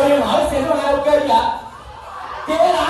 करीम हर सेशन आयोग का तेरा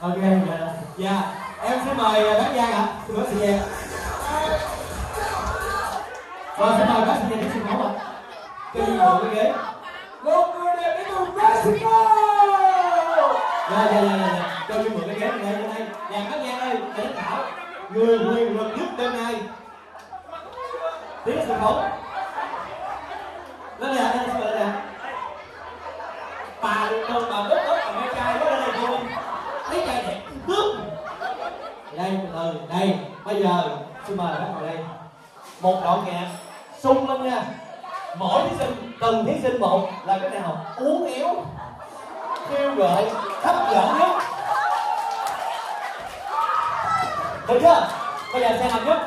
ok dạ dạ em sẽ mời bác giang ạ xin mời giang mời bác giang đến sân khấu ạ cho cái ghế một người đẹp đến từ Mexico dạ dạ dạ. Dạ cho duyên mượn cái ghế này đây đây dạ bác giang ơi, để thảo người quyền lực nhất đêm nay. Tiến sân khấu lên đây ạ lên xin lên đây ạ bà được đâu, bà đốt đốt bà nghe trai đó lên đây thôi. Lấy trai đẹp cướp. Đây, từ từ, đây. Bây giờ, xin mời các ngồi đây. Một đoạn nhạc sung lên nha. Mỗi thí sinh, từng thí sinh một là cái nào uống éo, kêu gợi, hấp dẫn nhất. Được chưa? Bây giờ xe nào trước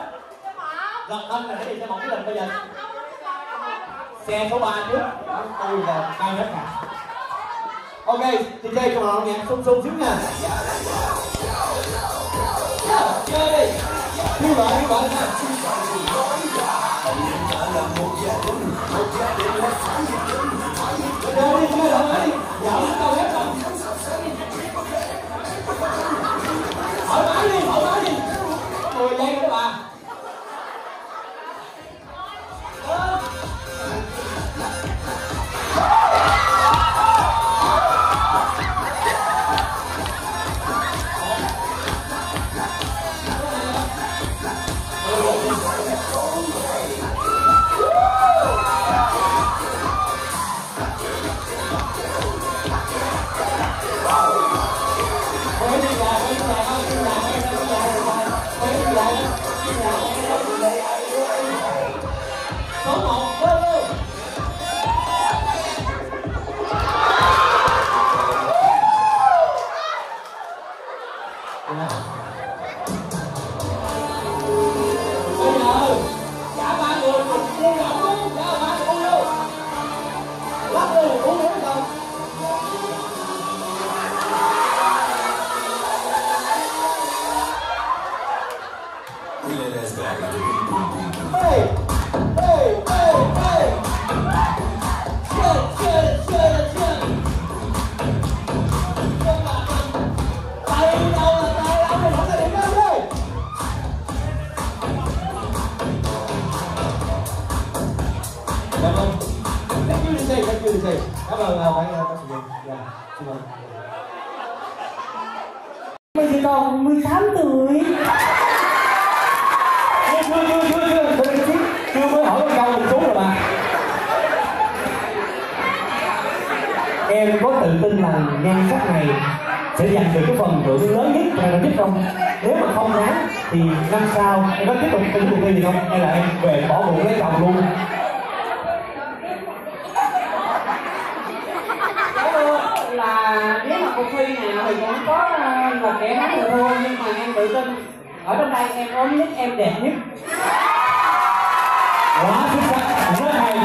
lần thân là gì xe một cái lần bây giờ. Xe số 3 trước. Tôi là cao nhất cả ok DJ cho họ nhạc sung sung xíu nha. Chơi đi. Như vậy như vậy nha. Chơi đi chơi lại đi. Dạo đâu hết rồi thoải mái đi thoải mái 아. You DJ. Cảm ơn uh, bạn bác sĩ. Dạ, xin mời. Mình chỉ còn 18 tuổi Chưa, chưa, chưa, chưa, chưa, chưa, chưa, mới hỏi một câu mình xuống rồi bà. Em có tự tin rằng nhan sắc này sẽ giành được cái phần thưởng lớn nhất trong giải nhất không? Nếu mà không ráng thì năm sau em có tiếp tục tin cuộc thi gì không? Hay là em về bỏ bụng lấy chồng luôn? Đó là nếu mà cuộc thi nào thì cũng có ờ, một kẻ hát được thôi Nhưng mà em tự tin Ở trong đây em ốm nhất, em đẹp nhất Quá xuất sắc, rất hay.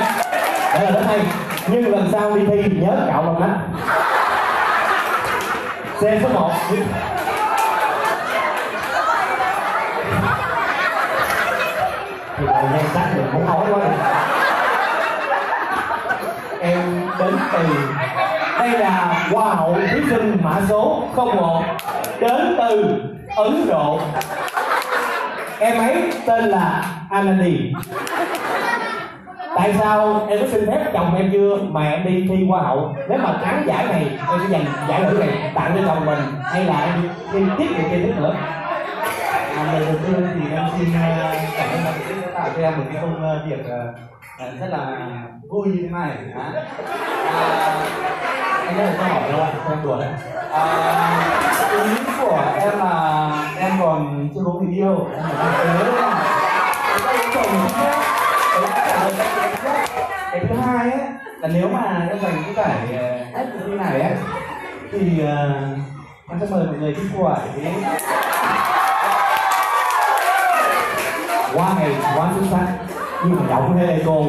đây là rất hay. Nhưng lần sau đi thi nhớ cạo lòng mắt. Xe số 1 thì là nhan sắc mình cũng hỏi quá rồi. em đến từ đây là hoa hậu thí sinh mã số 01 đến từ ấn độ. Em ấy tên là Anani. Tại sao em có xin phép chồng em chưa? Mà em đi thi hoa hậu. Nếu mà thắng giải này em sẽ dành giải thưởng này tặng cho chồng mình. Hay là em đi tiếp được thêm tiếp nữa? À, lời đầu tiên thì em xin ờ, cảm ơn bạn đã tạo cho em một cái công ờ, việc ờ, rất là vui như thế này. À, anh có câu hỏi đâu ạ? Em đùa đấy. À, ý của em là em còn chưa có người yêu, em phải nhớ đấy. Cái chồng cái thứ hai ấy là nếu mà em dành cái giải ờ, ép S như này ấy thì uh, em sẽ mời mọi người đi quẩy quá hay quá xuất sắc nhưng mà giọng hơi cô,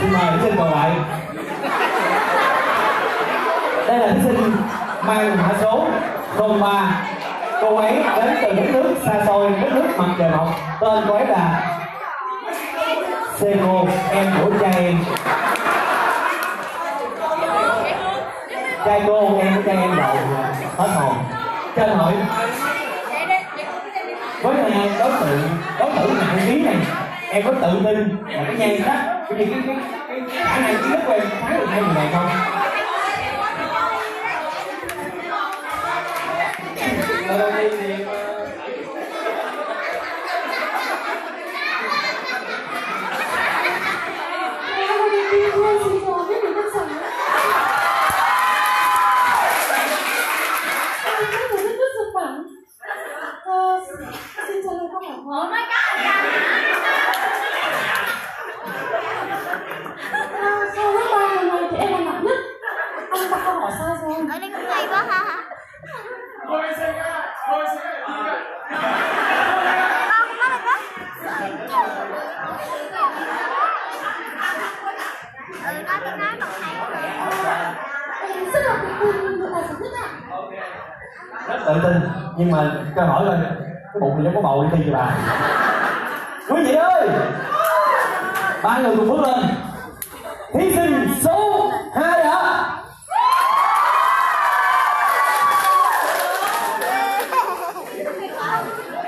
xin mời thí sinh còn lại. Đây là thí sinh mang mã số 03 cô ấy đến từ đất nước xa xôi đất nước mặt trời mọc. Tên cô ấy là Seco em của cha em. Trai cô em của cha em rồi hết hồn. Cho hỏi với uh, đối tượng đối tượng nặng ký này em có tự tin là cái nhan sắc cái cái cái cái cái khả năng kiến thức của em thắng được hai người này không tự tin. Nhưng mà cho hỏi lên cái bụng này nó có bầu đi thi cho bà. Quý vị ơi! Ba người cùng bước lên. Thí sinh số hai ạ.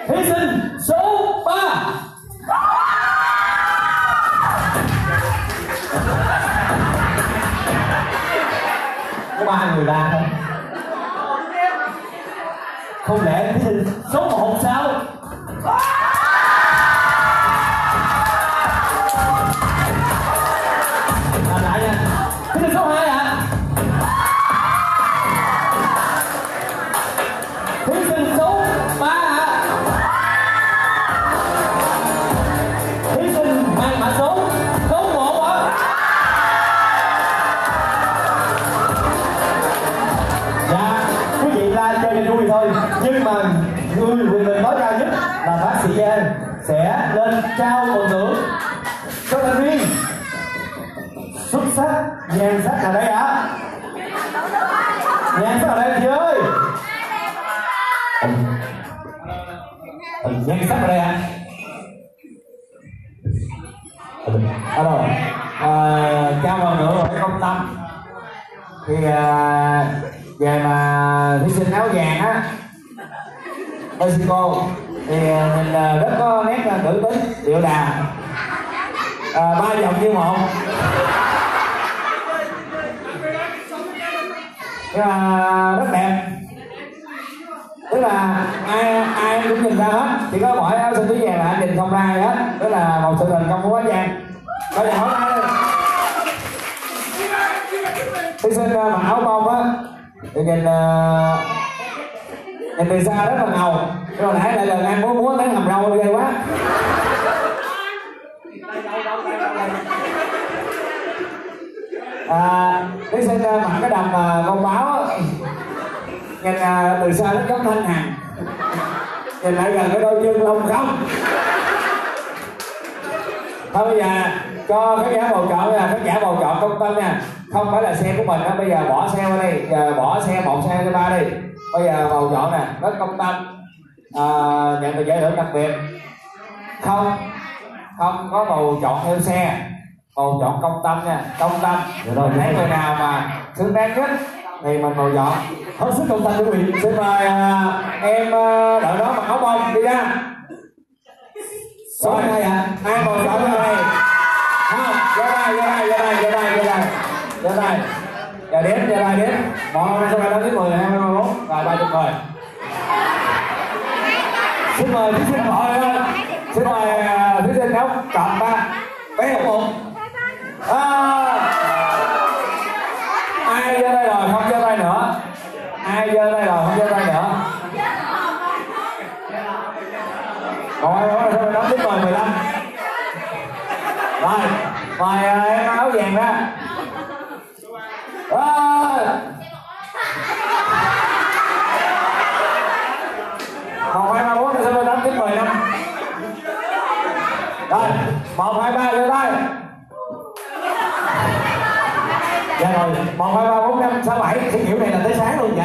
Thí sinh số ba. Có ba người ba thôi không lẽ thí sinh số một sao? Người quyền mình nói cao nhất là bác sĩ Giang sẽ lên trao phần thưởng cho thành viên. Xuất sắc. Nhan sắc ở đây ạ. Nhan sắc ở đây chị ơi. Ừ. Ừ, nhan sắc ở đây ạ. Ừ, à, rồi à, trao phần thưởng rồi công tâm? Thì à, về mà thí sinh áo vàng á Mexico thì mình nhìn rất có nét là nữ tính điệu đà. À, ba vòng như một. Nhưng mà rất đẹp. Tức là ai ai cũng nhìn ra hết. Chỉ có mỗi áo xanh túi vàng là anh nhìn không ra hết. Tức là một sự thành công của quá giang có gì hỏi ai thí sinh à, mặc áo bông á. Thì nhìn uh, thì từ xa rất là ngầu rồi nãy lại lần ăn muốn muốn tới hầm rau ghê quá. À, cái xe uh, mặc cái đầm à, uh, con báo nhìn à, từ xa rất giống thanh hằng. Nhìn lại gần cái đôi chân lông không. Thôi bây giờ cho khán giả bầu chọn là khán giả bầu chọn công tâm nha. Không phải là xe của mình đó bây giờ bỏ xe qua đây giờ bỏ xe một xe cho ba đi bây giờ bầu chọn nè rất công tâm. À, nhận được giải thưởng đặc biệt. Không không có bầu chọn theo xe. Bầu chọn công tâm nha công tâm. Rồi thấy người nào mà xứng đáng nhất thì mình bầu chọn hết sức công tâm quý vị. Xin mời à, em à, đợi đó mặc áo bông đi ra số hai ạ ai bầu chọn ra đây. Không ra đây ra đây ra đây ra đây ra đây. Ra đây giờ đến dạ, giờ đây đến. Một hai số hai ba bốn mười hai ba bốn. Và ba chục người xin mời thí sinh gọi ờ, xin mời ờ, thí sinh khóc chọn ba. Bé học một à, ai giơ tay rồi không giơ tay nữa. Ai giơ tay rồi không giơ tay nữa. Còn ai đó là sao đóng xin mời 15 rồi mời ờ, em áo vàng ra.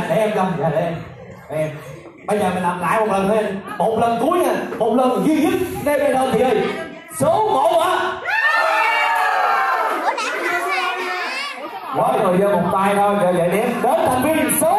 Để em cho dạ để em. Để em. Bây giờ mình làm lại một lần thôi. Một lần cuối nha. Một lần duy nhất. Ngay bây giờ thì ơi số một hả? Mỗi người giơ một tay thôi. Rồi vậy đếm đến thành viên số